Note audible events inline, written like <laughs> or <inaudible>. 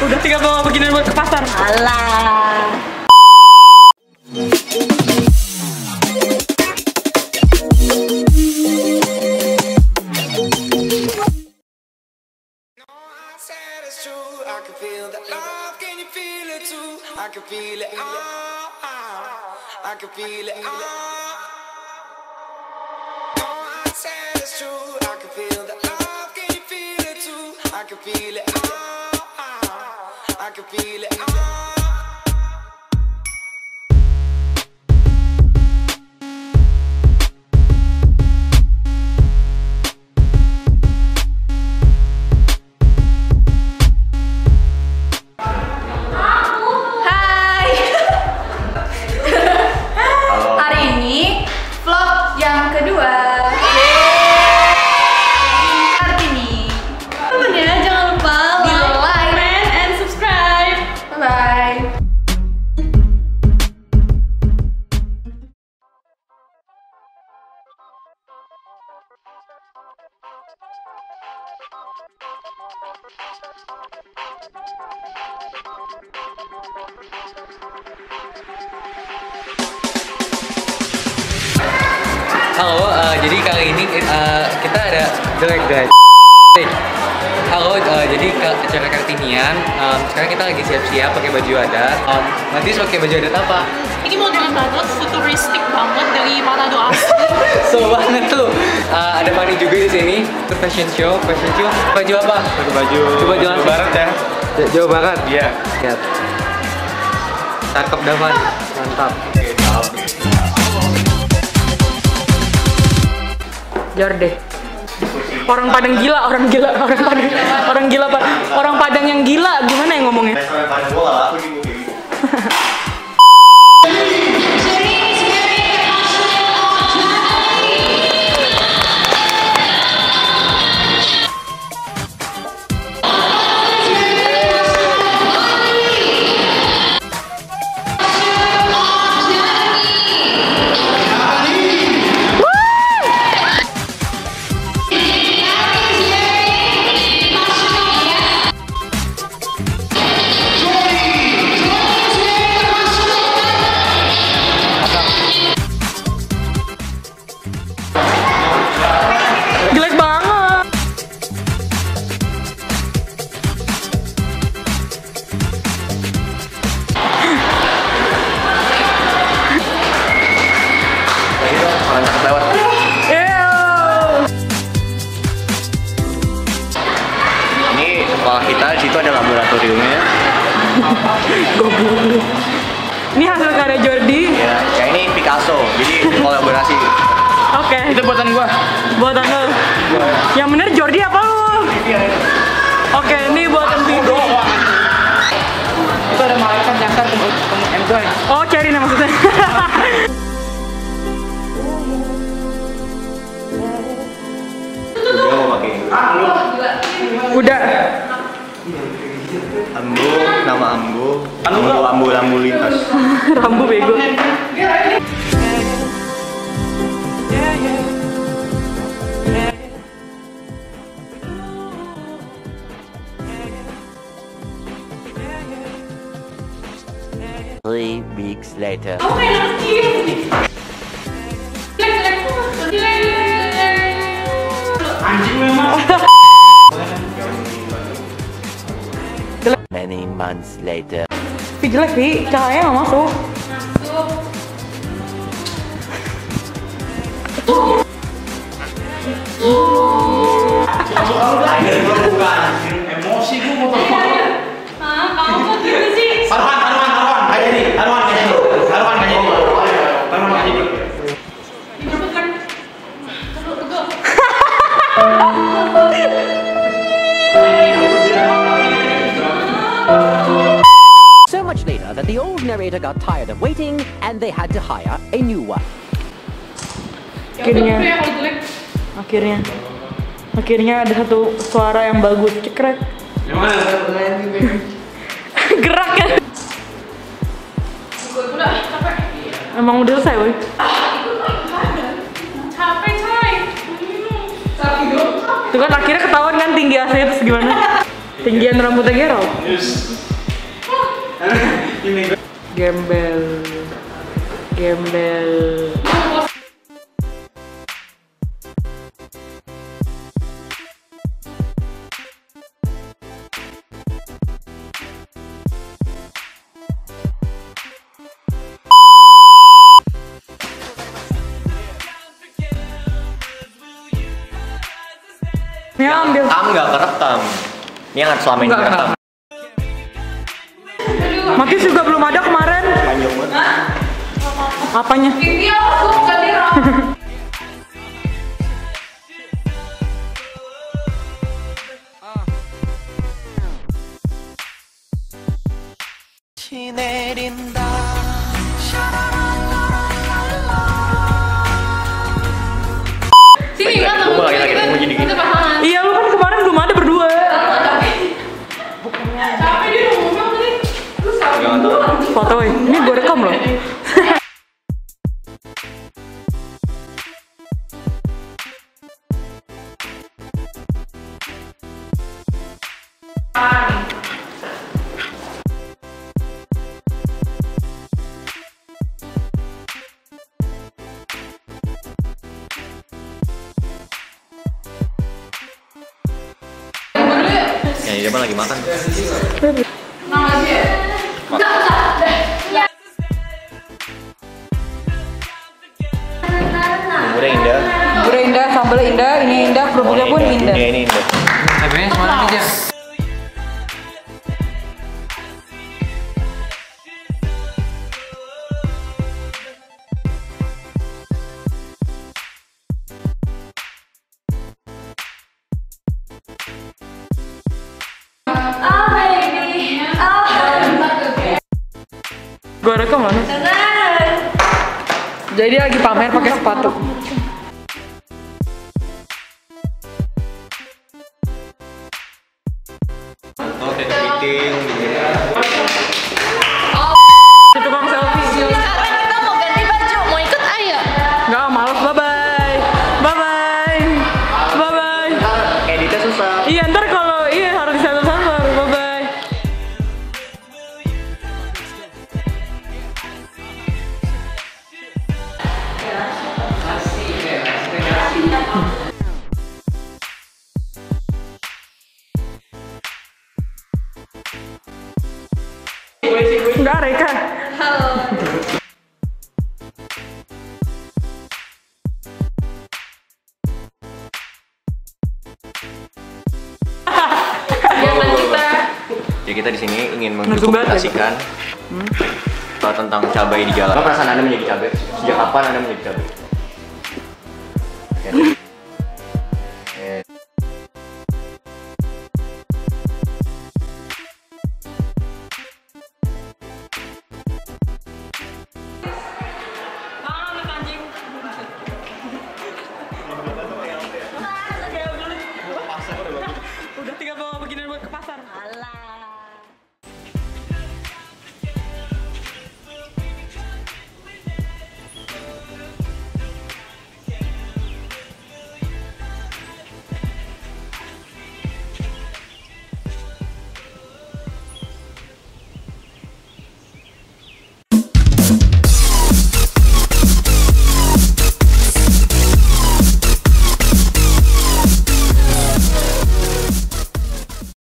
Udah tinggal bawa beginian buat ke pasar. Alah. I can feel it. Ah, ah. I can feel it. Ah. I said it's true. I can feel the love. Can you feel it too? I can feel it. Ah, ah. Can feel it. Halo, eh, jadi kali ini eh, kita ada jelek guys. Halo, eh, jadi ke acara kartinian. em, sekarang kita lagi siap-siap pakai baju adat. Em, nanti pakai baju adat apa? Ini model banget, futuristik banget dari Manado asli. <laughs> So banget tuh. Eh, ada Fani juga di sini. Itu fashion show, fashion show. Baju apa? Pakai baju Coba jelasin. Jawa Barat ya. Ja- Jawa Barat. Iya. Lihat. Cakep Davan. Mantap. Jorde. Orang Padang gila, orang gila, orang Padang, orang gila, Pak. Orang Padang yang gila, gimana yang ngomongnya? <laughs> Ini hasil karya Jordi. Ya, ini Picasso. Jadi kolaborasi. Oke. Itu buatan gua. Buatan lo. Yang bener Jordi apa lu? Oke, ini buatan Vidi. Itu ada malaikat be. Three weeks later. Many months later. Jelek, Pi. Cahaya nggak masuk. So much later that the old narrator got tired of waiting and they had to hire a new one. Akhirnya. Ya. Akhirnya. Akhirnya ada satu suara yang bagus. Cekrek. <laughs> Gerak kan? Emang udah selesai, dong. Itu kan akhirnya ketahuan kan tinggi AC terus gimana? Tinggian rambutnya Gerald. Gembel. Gembel. Ini ambil. Tam nggak kerekam. Ini yang selama ini Nggak kerekam. Mati juga belum ada kemarin. Apanya? Sini <laughs> Ya di depan lagi makan. Bumbunya indah. Gurih indah, sambalnya indah, ini indah, kerupuknya pun indah. Ini indah. Gue rekam mana? Jadi lagi pamer pakai sepatu. Reka. Jadi kita di sini ingin ya, mendokumentasikan uh, tentang cabai di jalan. Apa perasaan Anda menjadi cabai? Sejak kapan Anda menjadi cabai? Ya,